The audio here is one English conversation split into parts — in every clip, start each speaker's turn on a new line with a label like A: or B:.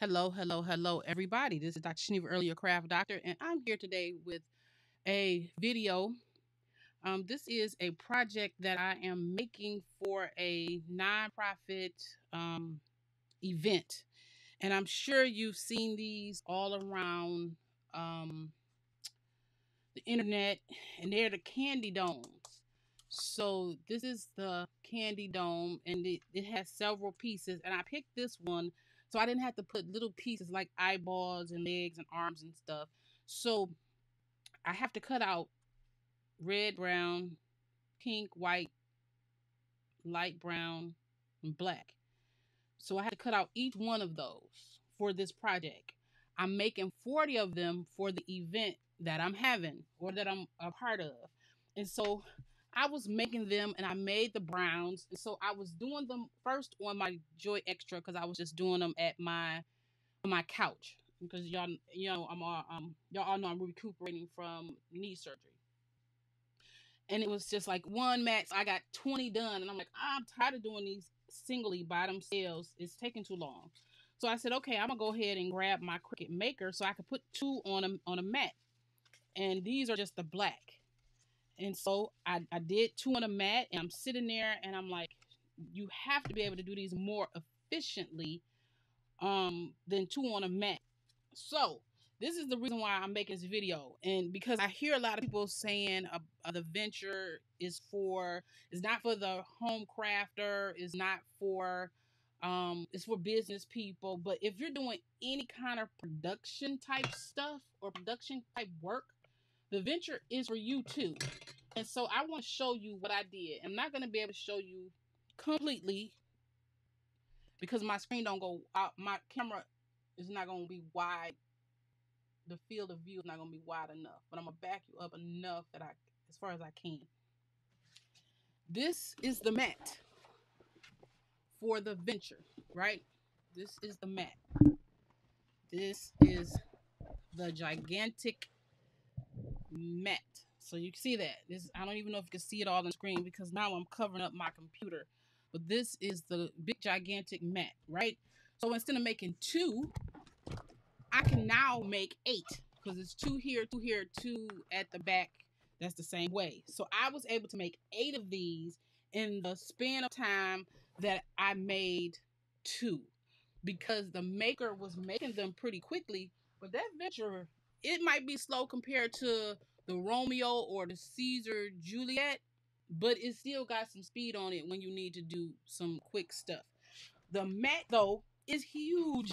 A: Hello, hello, hello, everybody. This is Dr. Chineva Earlier Craft Doctor, and I'm here today with a video. Um, this is a project that I am making for a nonprofit um, event, and I'm sure you've seen these all around um, the internet, and they're the candy domes. So this is the candy dome, and it, it has several pieces, and I picked this one so I didn't have to put little pieces like eyeballs and legs and arms and stuff. So I have to cut out red, brown, pink, white, light brown, and black. So I had to cut out each one of those for this project. I'm making 40 of them for the event that I'm having or that I'm a part of. And so I was making them and I made the browns. And so I was doing them first on my Joy Xtra because I was just doing them at my my couch because y'all you know I'm all, um y'all all know I'm recuperating from knee surgery. And it was just like one match. I got 20 done and I'm like, I'm tired of doing these singly by themselves. It's taking too long. So I said, okay, I'm gonna go ahead and grab my Cricut Maker so I could put two on a on a mat. And these are just the black. And so I, I did two on a mat and I'm sitting there and I'm like, you have to be able to do these more efficiently um, than two on a mat. So this is the reason why I'm making this video. And because I hear a lot of people saying uh, uh, the venture is for, is not for the home crafter, is not for, um, it's for business people. But if you're doing any kind of production type stuff or production type work, the venture is for you too. And so I want to show you what I did. I'm not going to be able to show you completely because my screen don't go out. My camera is not going to be wide. The field of view is not going to be wide enough. But I'm going to back you up enough that I, as far as I can. This is the mat for the venture, right? This is the mat. This is the gigantic mat. So you can see that. This I don't even know if you can see it all on screen because now I'm covering up my computer. But this is the big gigantic mat, right? So instead of making two, I can now make eight because it's two here, two here, two at the back. That's the same way. So I was able to make eight of these in the span of time that I made two because the maker was making them pretty quickly. But that venture it might be slow compared to the Romeo or the Siser Juliet, but it still got some speed on it when you need to do some quick stuff. The mat though is huge.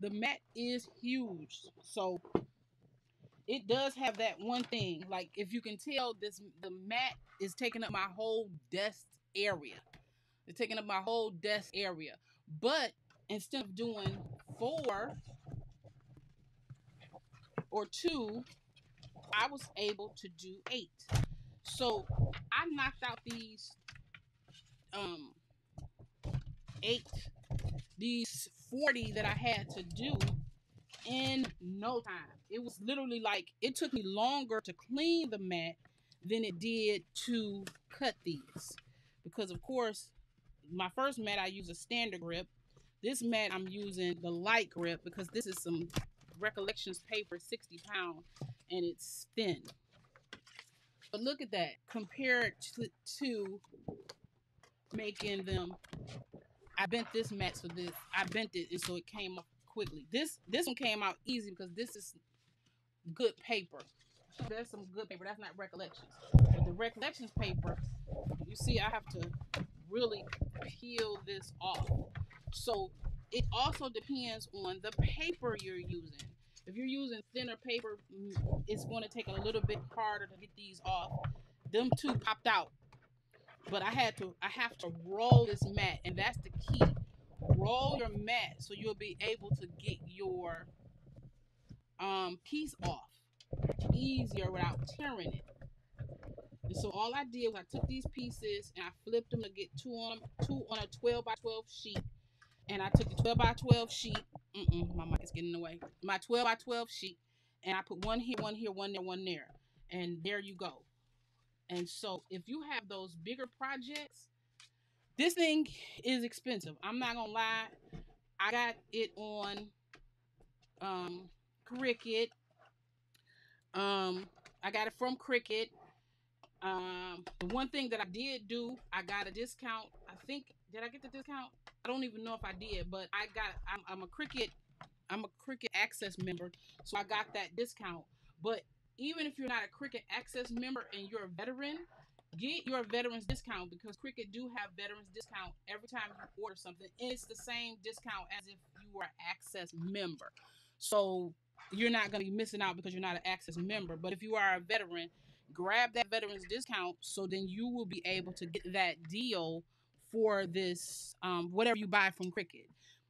A: The mat is huge. So it does have that one thing. Like if you can tell this the mat is taking up my whole desk area. It's taking up my whole desk area. But instead of doing four or two, I was able to do eight. So I knocked out these um eight, these 40 that I had to do in no time. It was literally like it took me longer to clean the mat than it did to cut these. Because of course, my first mat I use a standard grip. This mat I'm using the light grip because this is some Recollections paper, 60 pound, and it's thin. But look at that. Compared to, to making them, I bent this mat so this, I bent it and so it came up quickly. This this one came out easy because this is good paper. That's some good paper. That's not recollections. But the recollections paper, you see, I have to really peel this off. So it also depends on the paper you're using. If you're using thinner paper, mm, it's going to take a little bit harder to get these off. Them two popped out, but I had to. I have to roll this mat, and that's the key. Roll your mat so you'll be able to get your um, piece off easier without tearing it. And so all I did was I took these pieces and I flipped them to get two on them, two on a 12 by 12 sheet and I took the 12 by 12 sheet. Mm-mm, my mic is getting in the way. My 12 by 12 sheet, and I put one here, one here, one there, one there, and there you go. And so, if you have those bigger projects, this thing is expensive. I'm not gonna lie. I got it on um, Cricut. Um, I got it from Cricut. Um, the one thing that I did do, I got a discount. I think did I get the discount? I don't even know if I did, but I got. I'm, I'm a Cricut. I'm a Cricut Access member, so I got that discount. But even if you're not a Cricut Access member and you're a veteran, get your veterans discount because Cricut do have veterans discount every time you order something. It's the same discount as if you were Access member. So you're not going to be missing out because you're not an Access member. But if you are a veteran, grab that veterans discount so then you will be able to get that deal for this um, whatever you buy from Cricut.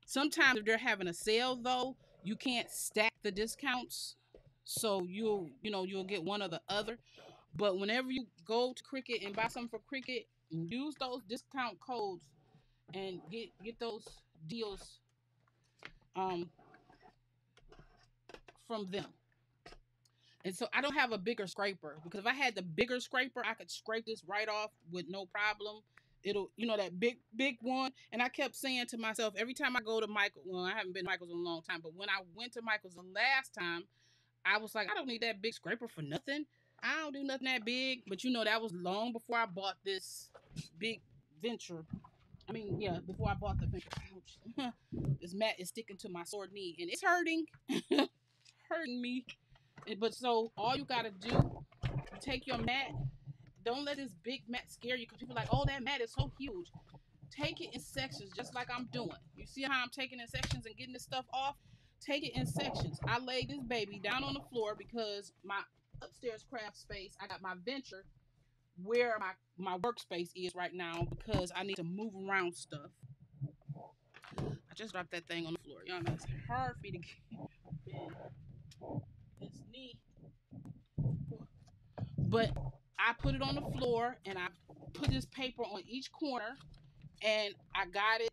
A: Sometimes if they're having a sale though, you can't stack the discounts. So you'll you know you'll get one or the other. But whenever you go to Cricut and buy something for Cricut, use those discount codes and get get those deals um from them. And so I don't have a bigger scraper because if I had the bigger scraper, I could scrape this right off with no problem. It'll, you know, that big, big one. And I kept saying to myself, every time I go to Michael, well, I haven't been to Michael's in a long time, but when I went to Michael's the last time, I was like, I don't need that big scraper for nothing. I don't do nothing that big. But you know, that was long before I bought this big venture. I mean, yeah, before I bought the venture. Ouch. this mat is sticking to my sore knee and it's hurting. hurting me. But so all you gotta do, take your mat. Don't let this big mat scare you because people are like, oh, that mat is so huge. Take it in sections, just like I'm doing. You see how I'm taking in sections and getting this stuff off? Take it in sections. I laid this baby down on the floor because my upstairs craft space, I got my venture where my, my workspace is right now because I need to move around stuff. I just dropped that thing on the floor. Y'all know it's hard for me to get this knee. But I put it on the floor and I put this paper on each corner and I got it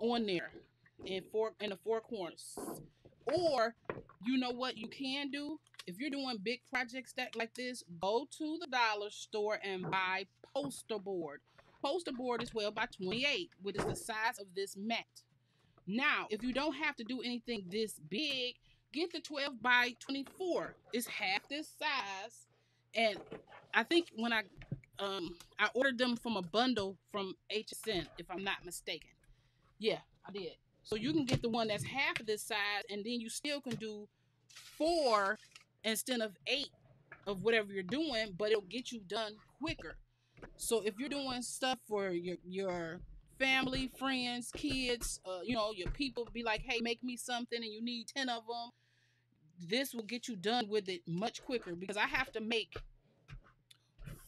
A: on there in four in the four corners. Or you know what you can do? If you're doing big projects that like this, go to the dollar store and buy poster board. Poster board is 12 by 28, which is the size of this mat. Now, if you don't have to do anything this big, get the 12 by 24. It's half this size. And I think when I um I ordered them from a bundle from HSN, if I'm not mistaken. Yeah, I did. So you can get the one that's half of this size, and then you still can do four instead of eight of whatever you're doing, but it'll get you done quicker. So if you're doing stuff for your your family, friends, kids, uh, you know, your people be like, hey, make me something, and you need 10 of them. This will get you done with it much quicker because I have to make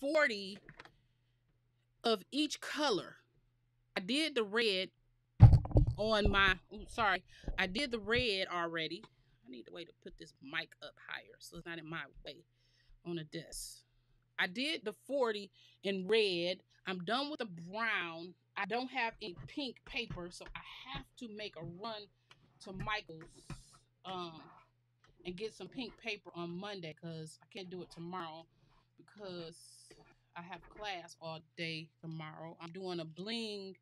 A: 40 of each color. I did the red on my, ooh, sorry, I did the red already. I need a way to put this mic up higher so it's not in my way on the desk. I did the 40 in red. I'm done with the brown. I don't have any pink paper, so I have to make a run to Michael's um, and get some pink paper on Monday because I can't do it tomorrow because I have class all day tomorrow. I'm doing a bling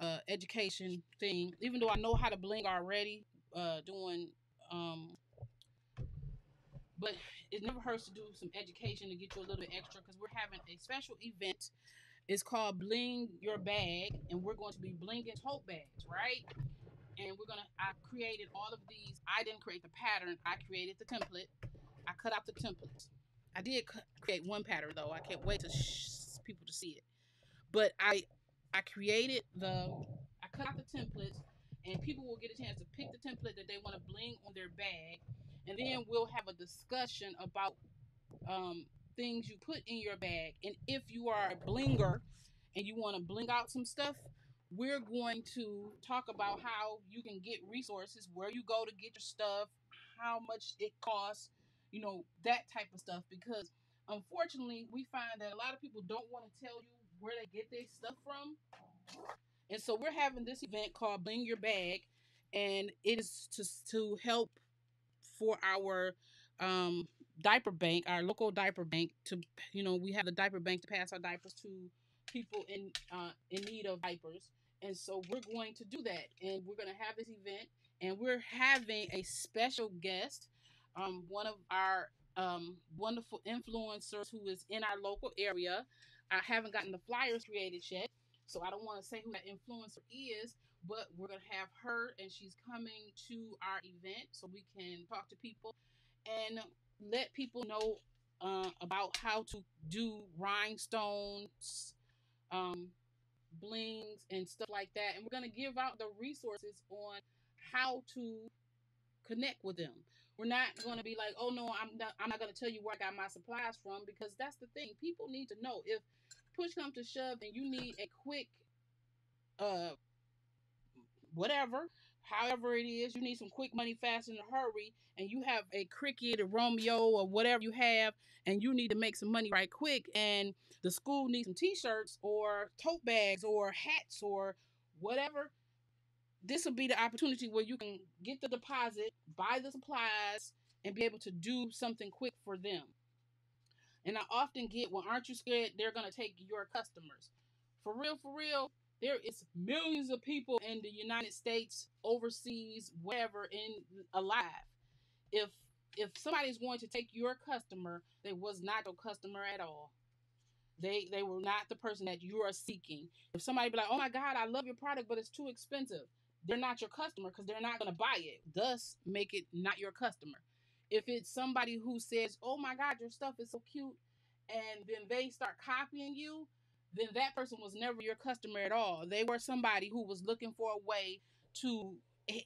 A: uh, education thing, even though I know how to bling already, uh, doing um, but it never hurts to do some education to get you a little bit extra because we're having a special event. It's called Bling Your Bag, and we're going to be blinging tote bags, right? And we're gonna. I created all of these. I didn't create the pattern. I created the template. I cut out the templates. I did create one pattern though. I can't wait to people to see it. But I, I created the. I cut out the templates, and people will get a chance to pick the template that they want to bling on their bag and then we'll have a discussion about um, things you put in your bag. And if you are a blinger and you want to bling out some stuff, we're going to talk about how you can get resources, where you go to get your stuff, how much it costs, you know, that type of stuff. Because unfortunately, we find that a lot of people don't want to tell you where they get their stuff from. And so we're having this event called Bling Your Bag, and it is to, to help for our um, diaper bank, our local diaper bank. To you know, we have the diaper bank to pass our diapers to people in uh, in need of diapers. And so we're going to do that. And we're going to have this event. And we're having a special guest, um, one of our um, wonderful influencers who is in our local area. I haven't gotten the flyers created yet, so I don't want to say who that influencer is, but we're going to have her, and she's coming to our event so we can talk to people and let people know uh, about how to do rhinestones, um, blings, and stuff like that. And we're going to give out the resources on how to connect with them. We're not going to be like, oh no, I'm not. I'm not going to tell you where I got my supplies from because that's the thing. People need to know if push comes to shove and you need a quick, uh, whatever, however it is, you need some quick money fast in a hurry, and you have a Cricut, a Romeo, or whatever you have, and you need to make some money right quick, and the school needs some T-shirts or tote bags or hats or whatever this will be the opportunity where you can get the deposit, buy the supplies, and be able to do something quick for them. And I often get, well, aren't you scared they're going to take your customers? For real, for real, there is millions of people in the United States, overseas, wherever, in alive. If if somebody's going to take your customer, they was not your customer at all. They they were not the person that you are seeking. If somebody be like, "Oh my God, I love your product, but it's too expensive," they're not your customer because they're not going to buy it. Thus, make it not your customer. If it's somebody who says, "Oh my God, your stuff is so cute," and then they start copying you, then that person was never your customer at all. They were somebody who was looking for a way to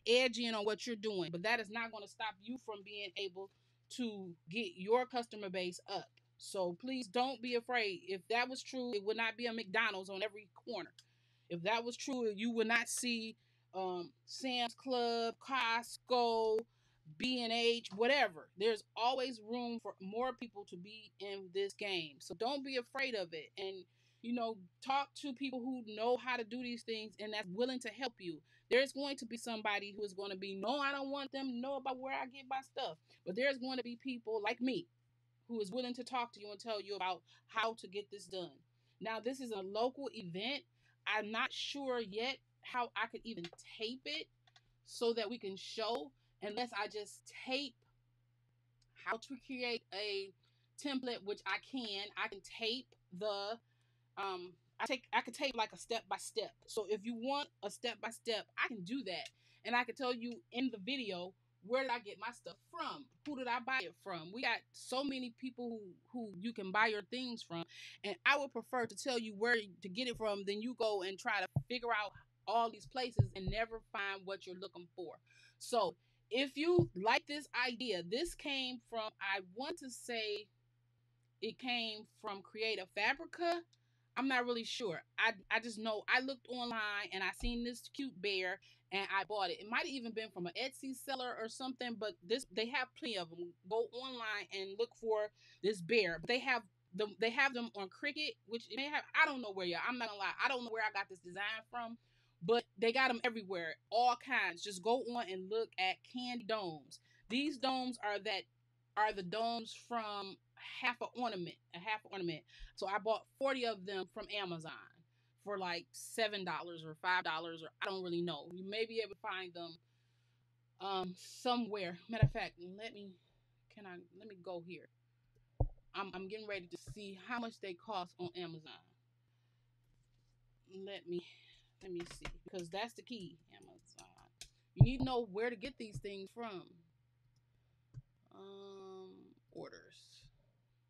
A: edge in on what you're doing, but that is not going to stop you from being able to get your customer base up. So please don't be afraid. If that was true, it would not be a McDonald's on every corner. If that was true, you would not see um, Sam's Club, Costco, B&H, whatever. There's always room for more people to be in this game. So don't be afraid of it. And, you know, talk to people who know how to do these things and that's willing to help you. There's going to be somebody who is going to be, no, I don't want them to know about where I get my stuff. But there's going to be people like me who is willing to talk to you and tell you about how to get this done. Now, this is a local event. I'm not sure yet how I could even tape it so that we can show unless I just tape how to create a template which I can I can tape the um I take I could take like a step by step so if you want a step by step I can do that and I can tell you in the video where did I get my stuff from? Who did I buy it from? We got so many people who, who you can buy your things from. And I would prefer to tell you where to get it from than you go and try to figure out all these places and never find what you're looking for. So if you like this idea, this came from, I want to say it came from Creative Fabrica. I'm not really sure. I, I just know I looked online and I seen this cute bear and I bought it. It might have even been from an Etsy seller or something, but this they have plenty of them. Go online and look for this bear. But they have them they have them on Cricut, which they have I don't know where you I'm not gonna lie, I don't know where I got this design from, but they got them everywhere, all kinds. Just go on and look at candy domes. These domes are that are the domes from half an ornament, a half ornament. So I bought 40 of them from Amazon for like seven dollars or five dollars or I don't really know. You may be able to find them um somewhere. Matter of fact, let me can I let me go here. I'm I'm getting ready to see how much they cost on Amazon. Let me let me see because that's the key. Amazon. You need to know where to get these things from. Um, orders.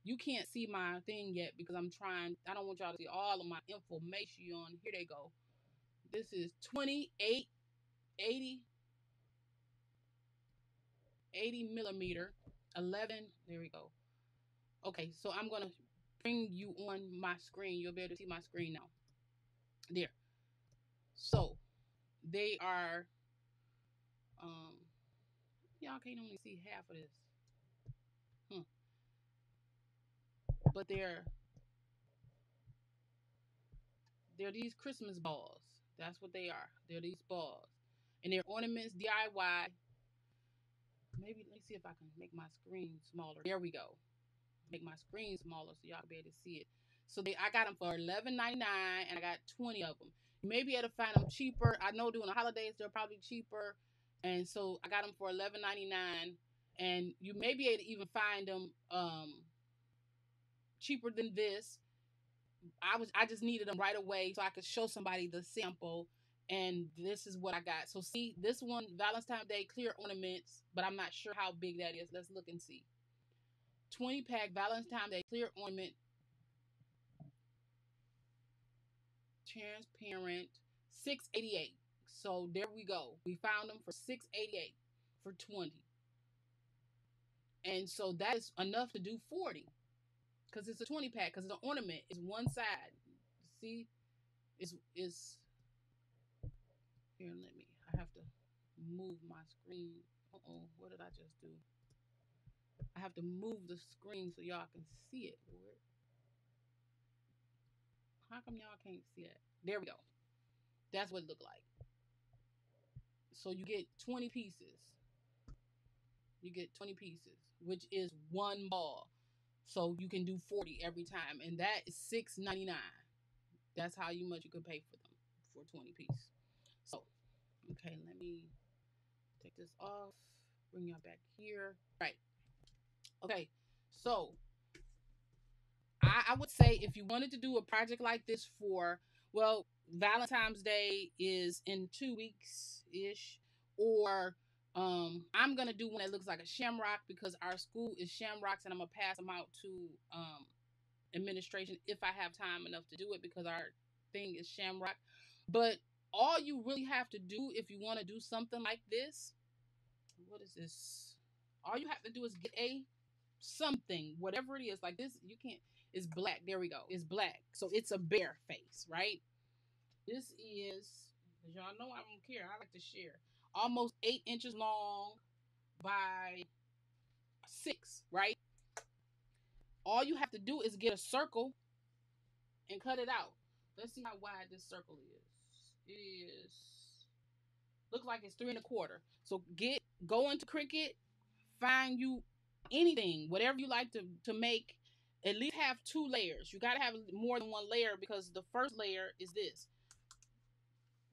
A: You can't see my thing yet because I'm trying. I don't want y'all to see all of my information. Here they go. This is 28, 80, 80 millimeter, 11. There we go. Okay, so I'm going to bring you on my screen. You'll be able to see my screen now. There. So they are um y'all can't only see half of this. But they're they're these Christmas balls. That's what they are. They're these balls. And they're ornaments DIY. Maybe let me see if I can make my screen smaller. There we go. Make my screen smaller so y'all be able to see it. So they I got them for $11.99 and I got 20 of them. You may be able to find them cheaper. I know during the holidays they're probably cheaper, and so I got them for eleven ninety nine. And you may be able to even find them um, cheaper than this. I was I just needed them right away so I could show somebody the sample. And this is what I got. So see this one Valentine's Day clear ornaments, but I'm not sure how big that is. Let's look and see. 20 pack Valentine's Day clear ornament transparent 688 so there we go we found them for 688 for 20 and so that is enough to do 40 because it's a 20 pack because the ornament is one side see is is here let me i have to move my screen uh-oh what did i just do i have to move the screen so y'all can see it Lord. How come y'all can't see it? There we go. That's what it looked like. So you get 20 pieces. You get 20 pieces, which is one ball. So you can do 40 every time. And that is $6.99. That's how you much you could pay for them for 20 piece. So, okay, let me take this off. Bring y'all back here. Right. Okay. So I, I would say if you wanted to do a project like this for, well, Valentine's Day is in two weeks ish, or um, I'm gonna do one that looks like a shamrock because our school is shamrocks, and I'm gonna pass them out to um, administration if I have time enough to do it because our thing is shamrock. But all you really have to do if you want to do something like this, what is this? All you have to do is get a something, whatever it is. Like this, you can't It's black. There we go. It's black. So it's a bear face, right? This is, y'all know, I don't care. I like to share. Almost eight inches long by six, right? All you have to do is get a circle and cut it out. Let's see how wide this circle is. It is looks like it's three and a quarter. So get go into Cricut, find you anything, whatever you like to to make at least have two layers. You got to have more than one layer because the first layer is this.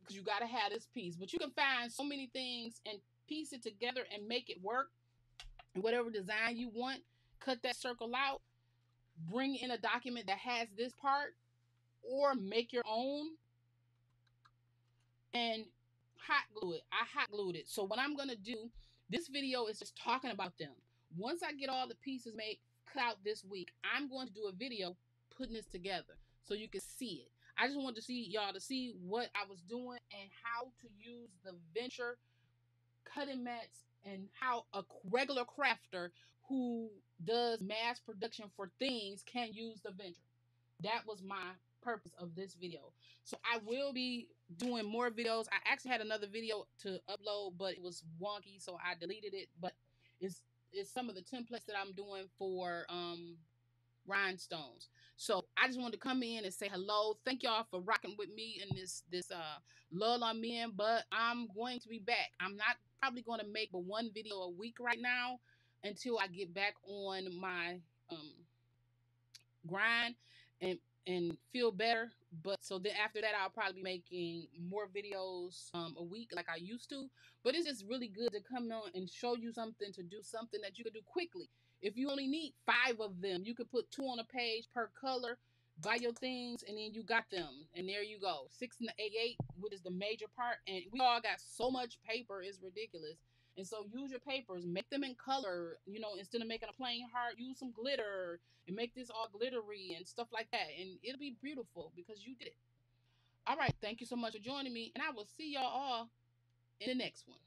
A: Because you got to have this piece. But you can find so many things and piece it together and make it work. Whatever design you want, cut that circle out. Bring in a document that has this part or make your own and hot glue it. I hot glued it. So what I'm going to do, this video is just talking about them. Once I get all the pieces made, cut out this week, I'm going to do a video putting this together so you can see it. I just wanted to see y'all to see what I was doing and how to use the Venture cutting mats and how a regular crafter who does mass production for things can use the Venture. That was my purpose of this video. So I will be doing more videos. I actually had another video to upload, but it was wonky, so I deleted it. But it's is some of the templates that I'm doing for um rhinestones. So I just wanted to come in and say hello. Thank y'all for rocking with me in this this uh lull on me in, but I'm going to be back. I'm not probably going to make but one video a week right now until I get back on my um grind and and feel better. But so then after that, I'll probably be making more videos um, a week like I used to. But it's just really good to come on and show you something to do something that you can do quickly. If you only need five of them, you could put two on a page per color, buy your things, and then you got them. And there you go. Six and eight, eight, which is the major part. And we all got so much paper, it's ridiculous. And so use your papers, make them in color, you know, instead of making a plain heart, use some glitter and make this all glittery and stuff like that. And it'll be beautiful because you did it. All right. Thank you so much for joining me. And I will see y'all all in the next one.